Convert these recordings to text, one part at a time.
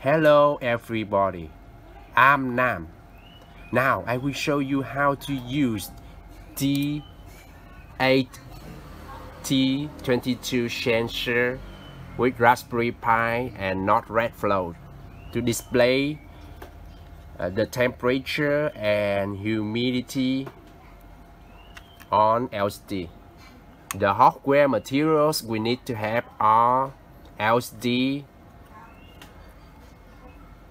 Hello everybody, I'm Nam. Now I will show you how to use DHT22 sensor with Raspberry Pi and Node-RED float to display uh, the temperature and humidity on LCD. The hardware materials we need to have are LCD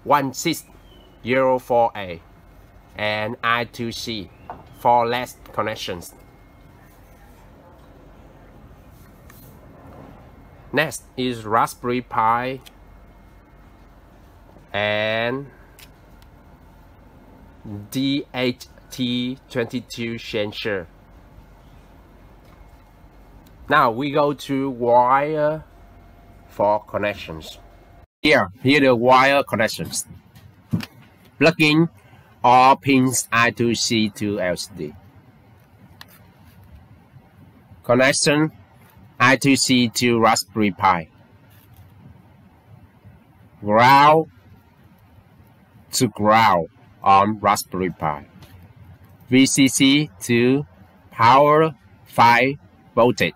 1604A and I2C for less connections. Next is Raspberry Pi and DHT22 sensor. Now we go to wire for connections. Here, here the wire connections. Plugging all pins I2C to LCD. Connection I2C to Raspberry Pi. Ground to ground on Raspberry Pi. VCC to power 5 voltage.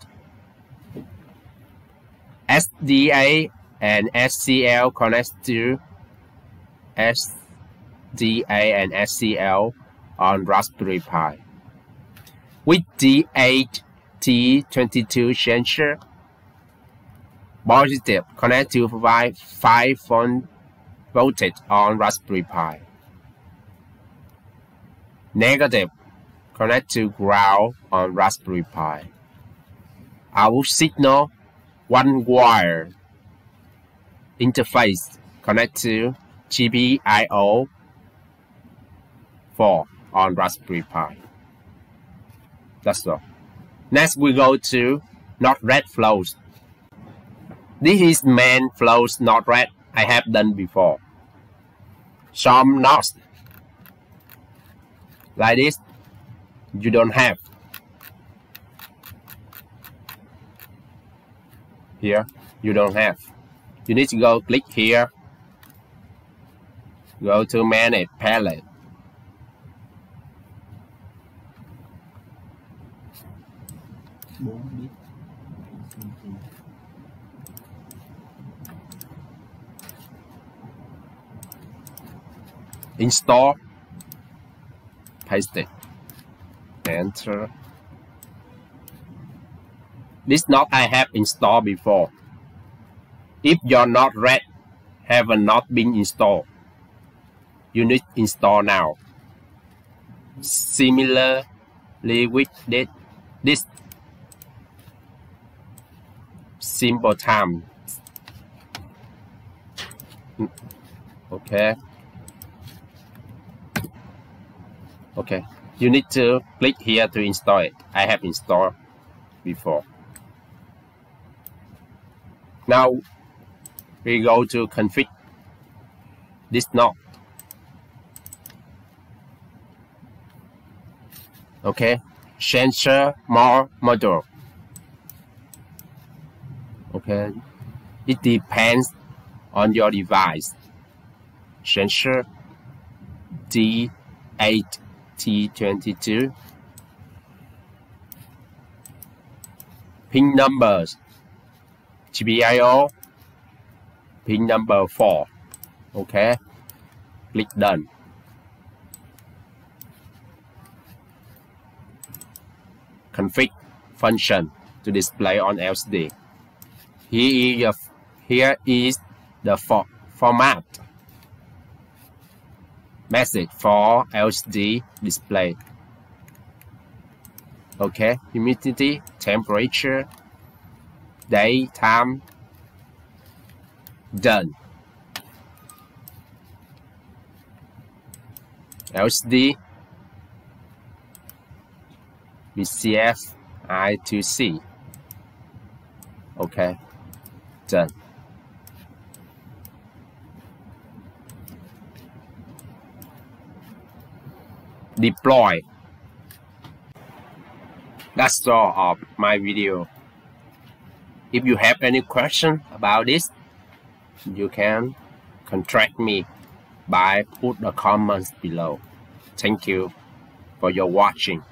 SDA and SCL connects to SDA and SCL on Raspberry Pi. With the DHT22 sensor, positive connect to provide 5 volt voltage on Raspberry Pi. Negative connect to ground on Raspberry Pi. Our signal one wire interface connect to GPIO 4 on Raspberry Pi. That's all. Next we go to Node-RED flows. This is main flows Node-RED I have done before. Some nodes like this you don't have. Here you don't have you need to go click here. Go to manage palette. Install. Paste it. Enter. This node I have installed before if your Node-RED, have not been installed, you need install now. Similarly with this, this simple time. Okay. Okay. You need to click here to install it. I have installed before. Now we go to config this node okay sensor more module. Okay it depends on your device. Sensor DHT22 pin numbers. GPIO pin number 4 okay click done. Config function to display on LCD here is, here is the for, format. Message for LCD display. Okay humidity temperature day time done. LCD VCF I2C. Okay, done. Deploy. That's all of uh, my video. If you have any question about this, you can contact me by put the comments below. Thank you for your watching.